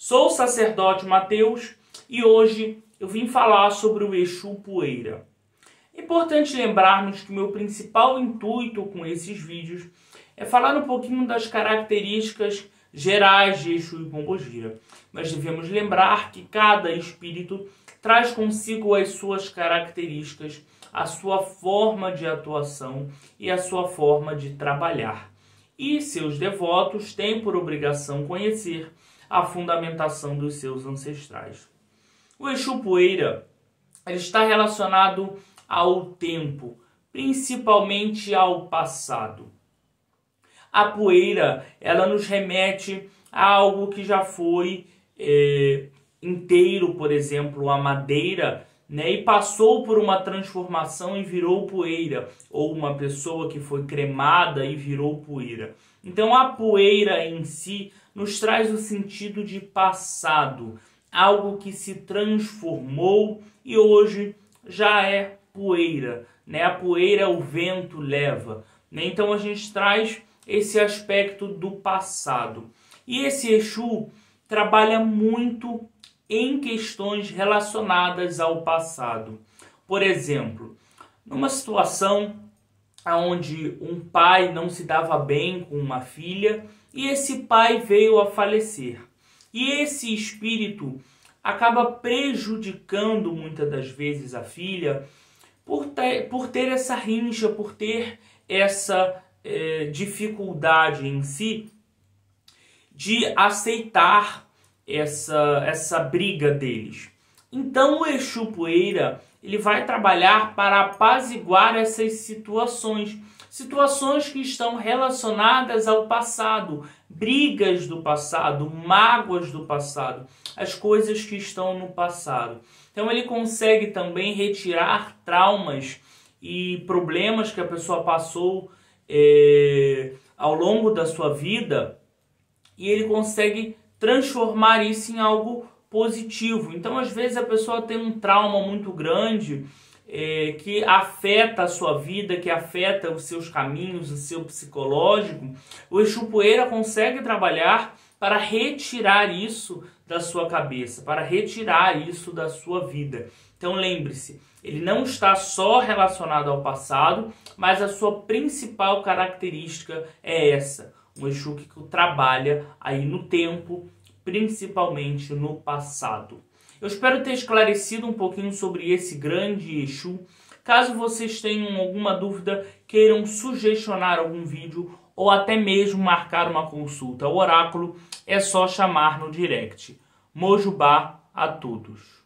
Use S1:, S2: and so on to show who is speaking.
S1: Sou o sacerdote Mateus e hoje eu vim falar sobre o Exu Poeira. É importante lembrarmos que meu principal intuito com esses vídeos é falar um pouquinho das características gerais de Exu e Pombogira. Mas devemos lembrar que cada espírito traz consigo as suas características, a sua forma de atuação e a sua forma de trabalhar. E seus devotos têm por obrigação conhecer a fundamentação dos seus ancestrais. O Exu Poeira ele está relacionado ao tempo, principalmente ao passado. A poeira ela nos remete a algo que já foi é, inteiro, por exemplo, a madeira, né, e passou por uma transformação e virou poeira, ou uma pessoa que foi cremada e virou poeira. Então a poeira em si nos traz o sentido de passado, algo que se transformou e hoje já é poeira, né? A poeira o vento leva, né? Então a gente traz esse aspecto do passado. E esse Exu trabalha muito em questões relacionadas ao passado. Por exemplo, numa situação onde um pai não se dava bem com uma filha e esse pai veio a falecer. E esse espírito acaba prejudicando muitas das vezes a filha por ter, por ter essa rincha, por ter essa é, dificuldade em si de aceitar essa, essa briga deles. Então o Exu Poeira ele vai trabalhar para apaziguar essas situações, situações que estão relacionadas ao passado, brigas do passado, mágoas do passado, as coisas que estão no passado. Então ele consegue também retirar traumas e problemas que a pessoa passou é, ao longo da sua vida. E ele consegue transformar isso em algo positivo. Então, às vezes, a pessoa tem um trauma muito grande é, que afeta a sua vida, que afeta os seus caminhos, o seu psicológico. O Exu Poeira consegue trabalhar para retirar isso da sua cabeça, para retirar isso da sua vida. Então lembre-se, ele não está só relacionado ao passado, mas a sua principal característica é essa, um Exu que trabalha aí no tempo, principalmente no passado. Eu espero ter esclarecido um pouquinho sobre esse grande Exu. Caso vocês tenham alguma dúvida, queiram sugestionar algum vídeo ou até mesmo marcar uma consulta ao oráculo, é só chamar no direct. Mojubá a todos.